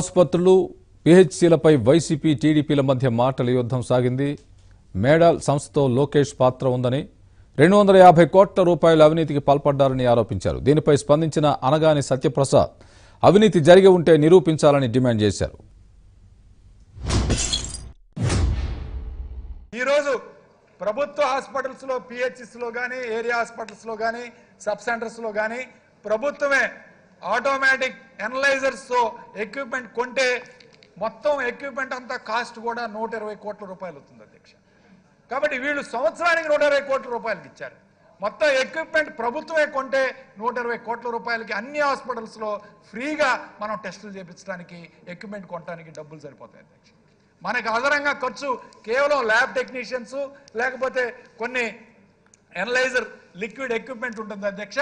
ఆసుపత్రులు పిహెచ్సిలపై వైసీపీ టీడీపీల మధ్య మాటల యుద్ధం సాగింది. మేడాల్ సంస్థతో లోకేష్ పాత్ర ఉందని రెండు వందల యాభై కోట్ల రూపాయల అవినీతికి పాల్పడ్డారని ఆరోపించారు. దీనిపై స్పందించిన అనగాని సత్యప్రసాద్ అవినీతి జరిగి ఉంటే నిరూపించాలని డిమాండ్ చేశారు. ఈరోజు ప్రభుత్వ హాస్పిటల్స్లో పిహెచ్సిలో కానీ ఏరియా హాస్పిటల్స్లో కానీ సబ్ సెంటర్స్లో కానీ ప్రభుత్వమే ఆటోమేటిక్ ఎనలైజర్స్తో ఎక్విప్మెంట్ కొంటే మొత్తం ఎక్విప్మెంట్ అంతా కాస్ట్ కూడా నూట ఇరవై కోట్ల రూపాయలు అవుతుంది అధ్యక్ష. కాబట్టి వీళ్ళు సంవత్సరానికి నూట ఇరవై కోట్ల రూపాయలకి ఇచ్చారు. మొత్తం ఎక్విప్మెంట్ ప్రభుత్వమే కొంటే నూట ఇరవై కోట్ల రూపాయలకి అన్ని హాస్పిటల్స్లో ఫ్రీగా మనం టెస్టులు చేయించడానికి ఎక్విప్మెంట్ కొనడానికి డబ్బులు సరిపోతాయి అధ్యక్ష. మనకి అదనంగా ఖర్చు కేవలం ల్యాబ్ టెక్నీషియన్స్ లేకపోతే కొన్ని ఎనలైజర్ లిక్విడ్ ఎక్విప్మెంట్ ఉంటుంది అధ్యక్ష.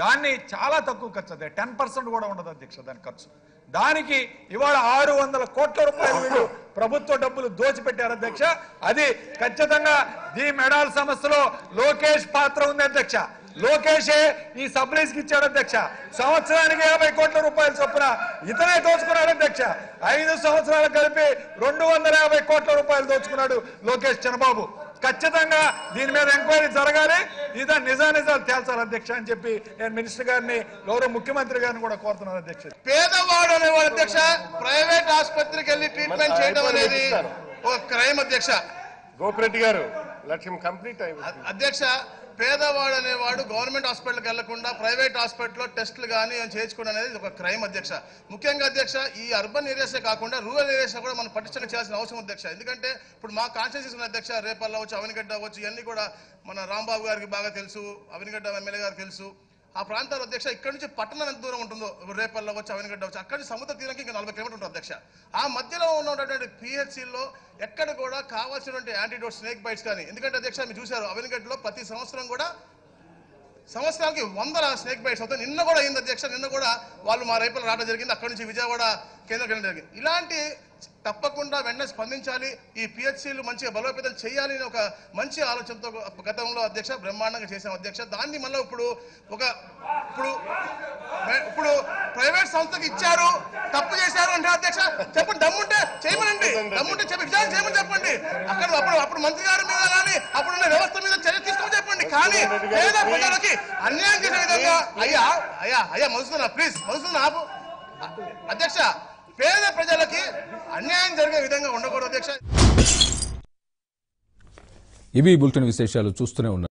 దాన్ని చాలా తక్కువ ఖర్చు అదే టెన్ పర్సెంట్ కూడా ఉండదు అధ్యక్ష దాని ఖర్చు. దానికి ఇవాళ ఆరు వందల కోట్ల రూపాయలు వీళ్ళు ప్రభుత్వ డబ్బులు దోచిపెట్టారు అధ్యక్ష. అది ఖచ్చితంగా ది మెడాల్ సమస్యలో లోకేష్ పాత్ర ఉంది అధ్యక్ష. లోకేషే ఈ సబ్లీస్కి ఇచ్చాడు అధ్యక్ష. సంవత్సరానికి యాభై కోట్ల రూపాయలు చొప్పున ఇతనే దోచుకున్నాడు అధ్యక్ష. ఐదు సంవత్సరాలు కలిపి రెండు వందల యాభై కోట్ల రూపాయలు దోచుకున్నాడు లోకేష్ చంద్రబాబు. ఖచ్చితంగా దీని మీద ఎంక్వైరీ జరగాలి. ఇదా నిజానిజాలు తేల్చాలి అధ్యక్ష అని చెప్పి నేను మినిస్టర్ గారిని గౌరవ ముఖ్యమంత్రి గారిని కూడా కోరుతున్నాను అధ్యక్ష. పేదవాడు అనేవాడు అధ్యక్ష ప్రైవేట్ ఆసుపత్రికి వెళ్ళి ట్రీట్మెంట్ చేయడం అనేది ఒక క్రైమ్ అధ్యక్ష. గోపిరెడ్డి గారు లక్ష్యం కంప్లీట్ అధ్యక్ష పేదవాడు అనేవాడు గవర్నమెంట్ హాస్పిటల్కి వెళ్ళకుండా ప్రైవేట్ హాస్పిటల్లో టెస్టులు కానీ చేయించుకోవడం అనేది ఒక క్రైమ్ అధ్యక్ష. ముఖ్యంగా అధ్యక్ష ఈ అర్బన్ ఏరియాసే కాకుండా రూరల్ ఏరియాస్ కూడా మనం పటిష్టంగా చేయాల్సిన అవసరం అధ్యక్ష. ఎందుకంటే ఇప్పుడు మా కాన్స్టిట్యూన్సీస్ అధ్యక్ష రేపల్ల అవచ్చు అవనిగడ్డ అవ్వచ్చు ఇవన్నీ కూడా మన రాంబాబు గారికి బాగా తెలుసు అవనిగడ్డ ఎమ్మెల్యే గారికి తెలుసు. ఆ ప్రాంతాల అధ్యక్ష ఇక్కడ నుంచి పట్టణం ఎంత దూరం ఉంటుందో? రేపల్ల అవ్వచ్చు అవనిగడ్డ అవ్వచ్చు అక్కడ నుంచి సముద్ర తీరానికి ఇంకా నలభై కిలోమీటర్ ఉంటుంది అధ్యక్ష. ఆ మధ్యలో ఉన్నటువంటి పిహెచ్సిలో ఎక్కడ కూడా కావాల్సినటువంటి యాంటీడోట్ స్నేక్ బైట్స్ కానీ ఎందుకంటే అధ్యక్ష మీరు చూశారు అవనిగడ్డలో ప్రతి సంవత్సరం కూడా సంవత్సరానికి వందల స్నేక్ బైట్స్ అవుతాయి. నిన్న కూడా అయింది అధ్యక్ష నిన్న కూడా వాళ్ళు మా రైపులు రావడం జరిగింది. అక్కడి నుంచి విజయవాడ కేంద్ర కేంద్రం జరిగింది. ఇలాంటి తప్పకుండా వెంటనే స్పందించాలి. ఈ పిహెచ్సిలు మంచిగా బలోపేతం చేయాలి అని ఒక మంచి ఆలోచనతో గతంలో అధ్యక్ష బ్రహ్మాండంగా చేశాం అధ్యక్ష. దాన్ని మళ్ళీ ఇప్పుడు ఒక ఇప్పుడు ఇప్పుడు ప్రైవేట్ సంస్థకి ఇచ్చారు. తప్పు చేశారు అంటే అధ్యక్ష? చెప్పండి. దమ్ముంటే చేయమనండి. దమ్ముంటే చెప్పి విచారణ చేయమని చెప్పండి. అక్కడ అప్పుడు అప్పుడు మంత్రి గారి మీద కానీ అప్పుడున్న వ్యవస్థ మీద చర్య తీసుకోమని చెప్పండి కానీ పేద ప్రజలకి అన్యాయం చేసే విధంగా అయ్యా అయ్యా అయ్యా మధుసూదన ప్లీజ్ మధుసూదన ఆపు. అధ్యక్ష పేద ప్రజలకి అన్యాయం జరిగే విధంగా ఉండకూడదు అధ్యక్ష. ఇవి బులెటిన్ విశేషాలు చూస్తూనే ఉన్నారు.